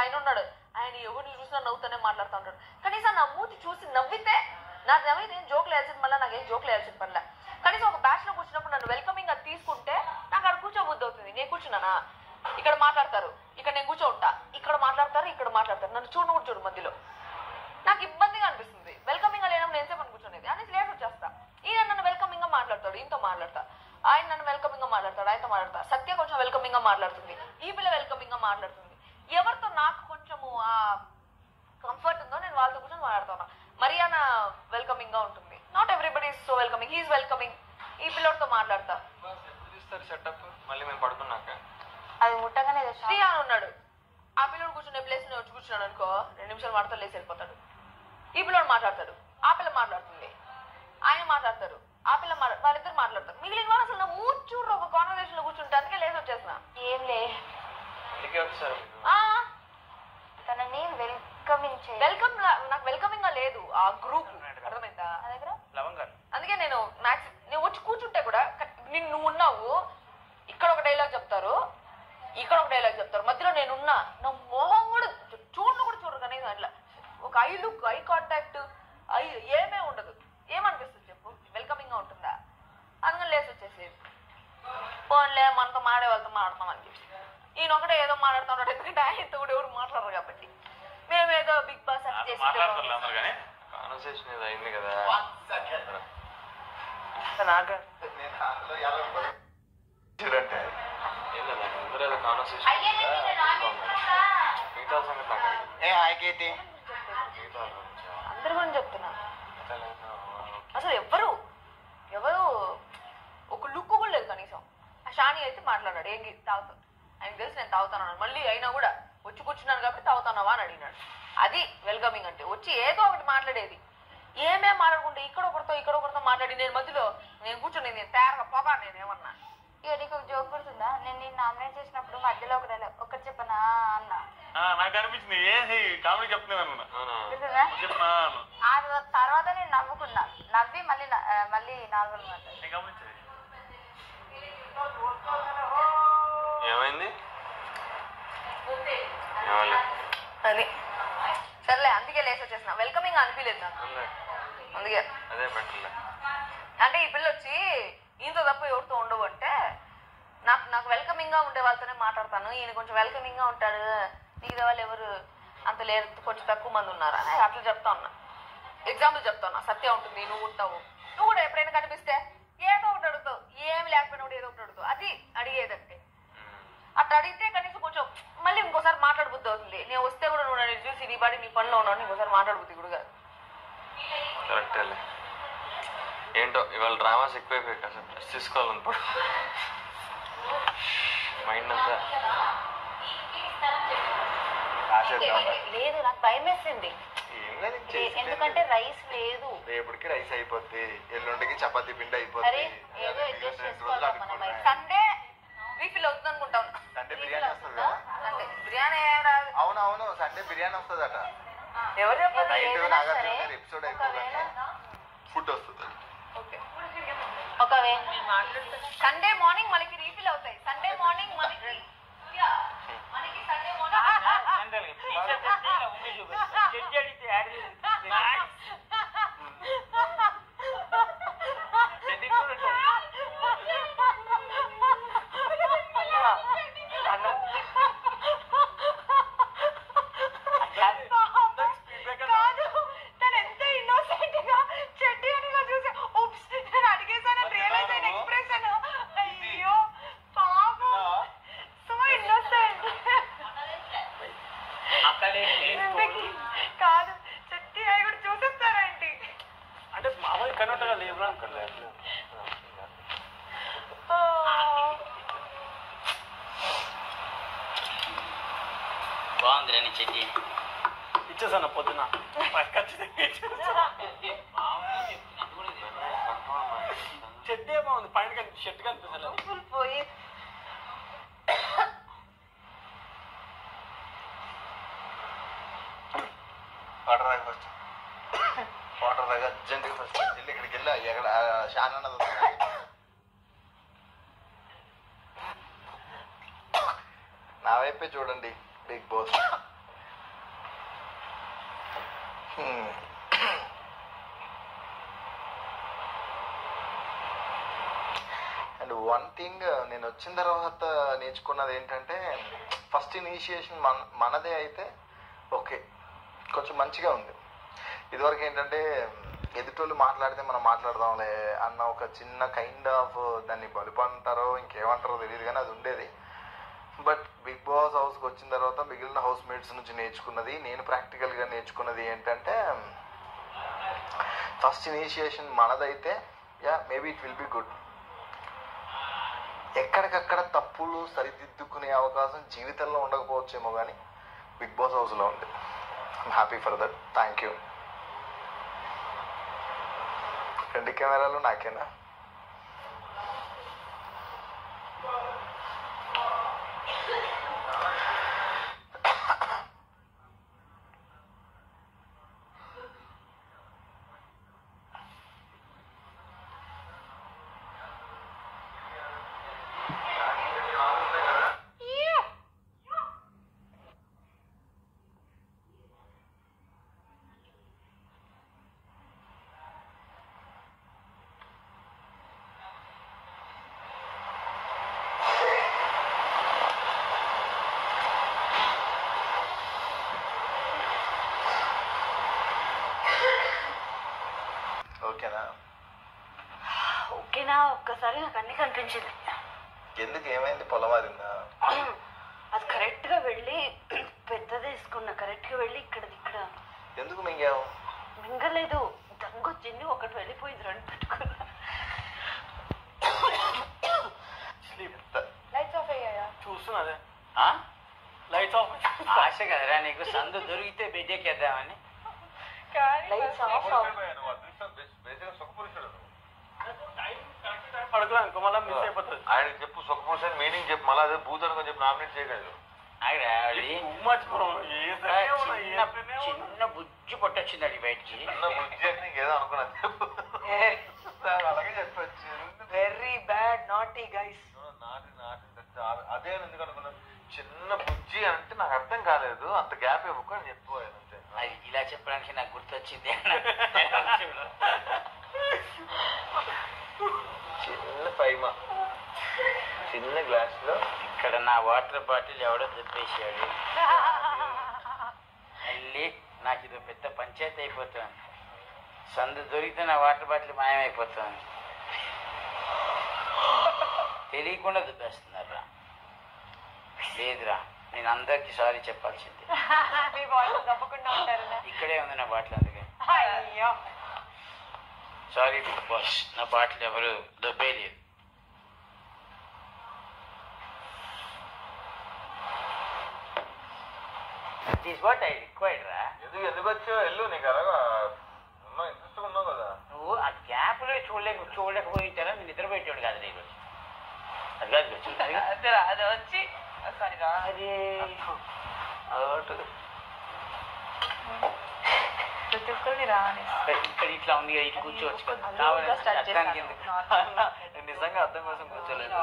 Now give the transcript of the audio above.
ఆయన ఉన్నాడు. ఆయన ఎవరిని చూసినా నవ్వుతూనే మాట్లాడుతూ ఉంటాడు. కనీసం నా మూతి చూసి నవ్వితే నా నవ్వి నేను జోకులు వేయాల్సింది మళ్ళీ? నాకేం జోకులు వేయాల్సిన పనిలే కనీసం ఒక బ్యాచ్లో కూర్చున్నప్పుడు నన్ను వెల్కమింగ్ అది తీసుకుంటే నాకు అక్కడ కూర్చోబుద్ధి అవుతుంది. నేను కూర్చున్నానా? ఇక్కడ మాట్లాడతారు. ఇక్కడ నేను కూర్చో ఉంటా ఇక్కడ మాట్లాడతారు ఇక్కడ మాట్లాడతారు. నన్ను చూడను కూడా చూడు మధ్యలో. నాకు ఇబ్బందిగా అనిపిస్తుంది. వెల్కమింగ్ లేనప్పుడు నేను సేపు కూర్చొనేది? అనేసి లేట్ వచ్చేస్తా. ఈయన నన్ను వెల్కమింగ్గా మాట్లాడతాడు. ఈయనతో మాట్లాడతా. ఆయన నన్ను వెల్కమింగ్గా మాట్లాడతాడు. ఆయనతో మాట్లాడతా. సత్య కొంచెం వెల్కమింగ్గా మాట్లాడుతుంది. ఈ పిల్ల వెల్కమింగ్గా మాట్లాడుతుంది. ఎవరితో నాకు కొంచెము ఆ కంఫర్ట్ ఉందో నేను వాళ్ళతో కూర్చొని మాట్లాడుతున్నా మరియానా వెల్కమింగ్గా ఉంటుంది. Not everybody is so welcoming he's welcoming ఈ పిల్లడితో మాట్లాడతా. సెటప్ మళ్ళీ మేము పడుకున్నాక. అది ముట్టగానే షాక్. శ్రీహాన్ ఉన్నాడు. ఆ పిల్లడు కూర్చునే ప్లేస్ నేను వచ్చి కూర్చున్నాను అనుకో రెండు నిమిషాలు మాటతో లేచి వెళ్ళిపోతాడు ఈ పిల్లడు మాట్లాడతాడు. ఆ పిల్ల మాట్లాడుతుంది. ఆయన మాట్లాడతారు. ఆ పిల్ల వాళ్ళిద్దరు మాట్లాడతారు. మిగిలిన వాళ్ళు అసలు నా మూచూరు ఒక కాన్వర్సేషన్లో కూర్చుంటే అందుకే లేచి వచ్చేసిన ఏం లే. అందుకే వచ్చారు తనని వెల్కమింగ్ చేయాలి వెల్కమ్ నాకు వెల్కమింగ్గా లేదు. ఆ గ్రూప్ అర్థమైందా? నా దగ్గర? లవంగాలు. అందుకే నేను మ్యాక్స్ నేను వచ్చి కూర్చుంటే కూడా నిన్ను నువ్వు ఉన్నావు. ఇక్కడ ఒక డైలాగ్ చెప్తారు. ఇక్కడ ఒక డైలాగ్ చెప్తారు. మధ్యలో నేను ఉన్నా నా మొహం కూడా చూడను కూడా చూడరు కనీసం అట్లా. ఒక eye look eye contact eye ఏమే ఉండదు. ఏమనిపిస్తుంది చెప్పు? వెల్కమింగ్గా ఉంటుందా? అందుకని లేసి వచ్చేసేది పోన్లే మనతో మాడే వాళ్ళతో మాడతాం అని చెప్పి. ఈయన ఒకటే ఏదో మాట్లాడుతూ ఉంటాడు ఎందుకంటే ఆయనతో కూడా ఎవరు మాట్లాడరు కాబట్టి. మేమేదో బిగ్ బాస్ అది చేసి మాట్లాడుతున్నారు అందరు కానీ. కాన్వర్సేషన్ ఇది అయింది కదా. నాక అందరూ ఏదో కాన్వర్సేషన్ మిగతా సంగతి. ఏ? అందరి గురించి చెప్తున్నా. అసలు ఎవ్వరు ఎవరు ఒక లుక్ కూడా లేదు కనీసం. ఆ షాని అయితే మాట్లాడాడు. ఏం గి- తాగుతా ఆయన తెలిసి నేను తాగుతాను మళ్ళీ అయినా కూడా వచ్చి కూర్చున్నాను కాబట్టి తాగుతానవా అని అడిగినాడు. అది వెల్కమింగ్ అంటే. వచ్చి ఏదో ఒకటి మాట్లాడేది. ఏమేం మాట్లాడుకుంటే ఇక్కడ ఒకరితో ఇక్కడ ఒకరితో మాట్లాడి నేను మధ్యలో నేను కూర్చొని నేను తయారుగా పోగా నేను ఏమన్నా. ఇక నీకు ఒక జోక్ గుర్తుందా? నేను నేను నామినేట్ చేసినప్పుడు మధ్యలో ఒక dialogue, ఒకటి చెప్పనా అన్న. ఆ, నాకు అనిపించింది. ఏంది? కామెడీ చెప్తున్నాను. ఆ తర్వా- తర్వాత నేను నవ్వుకున్నా. నవ్వి మళ్ళీ మళ్ళీ నార్మల్ మాట్లాడు నేను గమనించలేదు. ఏమైంది? అది. సర్లే అందుకే లేచి వచ్చేసిన. వెల్కమింగ్ అనిపించలేదు నాకు. అందుకే. అదే బెటర్లే. అంటే ఈ పిల్ల వచ్చి ఈయనతో తప్ప ఎవరితో ఉండవు అంటే నాకు నాకు వెల్కమింగ్గా ఉండే వాళ్ళతోనే మాట్లాడతాను. ఈయన కొంచెం వెల్కమింగ్గా ఉంటాడు. మిగతా వాళ్ళు ఎవరు? అంత లేరు. కొంచెం తక్కువ మంది ఉన్నారు? అని అట్లా చెప్తా ఉన్నా. ఎగ్జాంపుల్ చెప్తా ఉన్నా. సత్య ఉంటుంది నువ్వు ఉంటావు. నువ్వు కూడా ఎప్పుడైనా కనిపిస్తే ఏదో ఒకటి అడుగుతావు. ఏమి లేకపోయినా కూడా ఏదో ఒకటి అడుగుతావు. అది అడిగేదంటే. అట్లా అడిగితే కనీసం కొంచెం మళ్ళీ ఇంకోసారి మాట్లాడబుద్ధి అవుతుంది. నేను వస్తే కూడా నువ్వు నన్ను చూసి నీ బాడీ నీ పనిలో ఉన్నావు ఇంకోసారి మాట్లాడబుద్ధి కూడా కాదు. ఏంటో ఇవాళ డ్రామాస్ ఎక్కువైపోయాయి అసలు రెస్ట్ తీసుకోవాలని పడు మైండ్ అంతా. లేదు నాకు భయం వేసింది. ఎందుకంటే. రైస్ లేదు. రేపటికి రైస్ అయిపోద్ది. ఎల్లుండికి చపాతీ పిండి అయిపోద్ది. అనుకున్నాను. సండే రీఫిల్ అవుతుంది అనుకుంటాను సండే బిర్యానీ వస్తుంది కదా? సండే. బిర్యానీ ఏం రాదు. అవును అవును సండే బిర్యానీ వస్తుందట. ఎవరు చెప్పారు? నైట్ ఏదైనా నాగార్జున సరే, గారి ఎపిసోడ్ అయిపోగానే ఫుడ్ వస్తుంది. ఓకే. ఒకవేళ సండే మార్నింగ్ మనకి రీఫిల్ అవుతాయి. సండే మార్నింగ్ మనకి యా, మనకి సండే కాదు తను ఎంత ఇన్నోసెంట్గా చెడ్డి అనిగా చూసి ఉప్స్ నేను అడిగేసానని రియలైజ్ అయిన ఎక్స్ప్రెషన్ అయ్యో పాపం సో ఇన్నోసెంట్ కాదు చెట్టి అవి కూడా చూసేస్తారేంటి అంటే బాగుంది రండి చెట్టి ఇచ్చేసాను పొద్దున. చెట్టే బాగుంది పైన కనిపి షర్ట్ కనిపిస్తలేదు ఫుల్ పోయి వాటర్ తాగి ఫస్ట్ వాటర్ తాగి అర్జెంట్గా ఫస్ట్ వెళ్ళి ఇక్కడికి వెళ్ళి ఎక్కడ షాన్ అన్నది నా వైపే చూడండి Big Boss. And one thing నేను వచ్చిన తర్వాత నేర్చుకున్నది ఏంటంటే ఫస్ట్ ఇనిషియేషన్ మన మనదే అయితే ఓకే కొంచెం మంచిగా ఉంది. ఇదివరకు ఏంటంటే ఎదుటోళ్ళు మాట్లాడితే మనం మాట్లాడదాంలే అన్న ఒక చిన్న కైండ్ ఆఫ్ దాన్ని బలుపు అంటారో ఇంకేమంటారో తెలియదు కానీ అది ఉండేది. బట్ బిగ్ బాస్ హౌస్కి వచ్చిన తర్వాత మిగిలిన హౌస్ మేట్స్ నుంచి నేర్చుకున్నది నేను ప్రాక్టికల్గా నేర్చుకున్నది ఏంటంటే first initiation మనదైతే yeah maybe it will be good ఎక్కడికక్కడ తప్పులు సరిదిద్దుకునే అవకాశం జీవితంలో ఉండకపోవచ్చేమో కానీ బిగ్ బాస్ హౌస్లో ఉంది. Happy for that thank you రెండు కెమెరాలు నాకేనా ఓకేనా? ఓకేనా? ఒక్కసారి నాకు అన్ని కనిపించింది. ఎందుకు ఏమైంది పొలమారిందా అది కరెక్ట్గా వెళ్ళి పెద్దది వేసుకున్నా కరెక్ట్గా వెళ్ళి ఇక్కడ ఇక్కడ. ఎందుకు మింగావు? మింగలేదు. దగ్గొచ్చింది ఒకటి వెళ్ళిపోయింది రెండు పెట్టుకున్నా. లైట్స్ ఆఫ్ అయ్యాయా? చూస్తున్నదే ఆ? లైట్స్ ఆఫ్ ఆశ కదరా నీకు. సందు దొరికితే బిడ్డెక్కేద్దామని లైట్స్ ఆఫ్ పడుకున్నా అనుకో మళ్ళీ మిస్ అయిపోతుంది. ఆయన చెప్పు సుఖపూసని మీనింగ్ చెప్పు మళ్ళీ అదే భూతానికి చెప్పి నామినేట్ చేయగలరు. మర్చిపోవడం చిన్న చిన్న బుజ్జి పొట్టొచ్చింది అది బయటికి. చిన్న బుద్ధి అని ఏదో అనుకున్నాను చెప్పు. అలాగే చెప్పచ్చు. వెరీ బ్యాడ్ నాటీ గైస్ నాటి నాటి అదే ఎందుకు అనుకున్నాను చిన్న బుజ్జి అంటే నాకు అర్థం కాలేదు అంత గ్యాప్ ఇవ్వకు అని చెప్పిపోయాను అంతే. అది ఇలా చెప్పడానికి నాకు గుర్తొచ్చింది చిన్న పైమా. చిన్న గ్లాస్లో ఇక్కడ నా వాటర్ బాటిల్ ఎవడో చెప్పేసాడు మళ్ళీ నాకు ఇది పెద్ద పంచాయతీ అయిపోతుంది. సందు దొరికితే నా వాటర్ బాటిల్ మాయమైపోతుంది. తెలియకుండా దుబ్బేస్తున్నారా లేదురా నేను అందరికీ సారీ చెప్పాల్సింది. ఇక్కడే ఉంది నా బాటిల్ అందుకే. సారీ బిగ్ బాస్ నా బాటిల్ ఎవరు దొబ్బేయలేదు దిస్ వాట్ ఐ రిక్వైర్డ్ రా ఎందుకు ఎందుకు వచ్చావు వెళ్ళు నీకు అలాగా ఉన్నావు ఇంట్రెస్ట్ ఉన్నావు కదా. నువ్వు ఆ గ్యాప్లో చూడలేక చూడలేకపోయింటారా నేను నిద్రపోయేటోడు కాదు నీకు అది కాదు అది వచ్చి సారీ రా. అది ఇక్కడ ఇట్లా ఉంది ఇటు కూర్చోవచ్చు నిజంగా అర్థం కోసం కూర్చోలేదు.